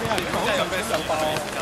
边还有好小包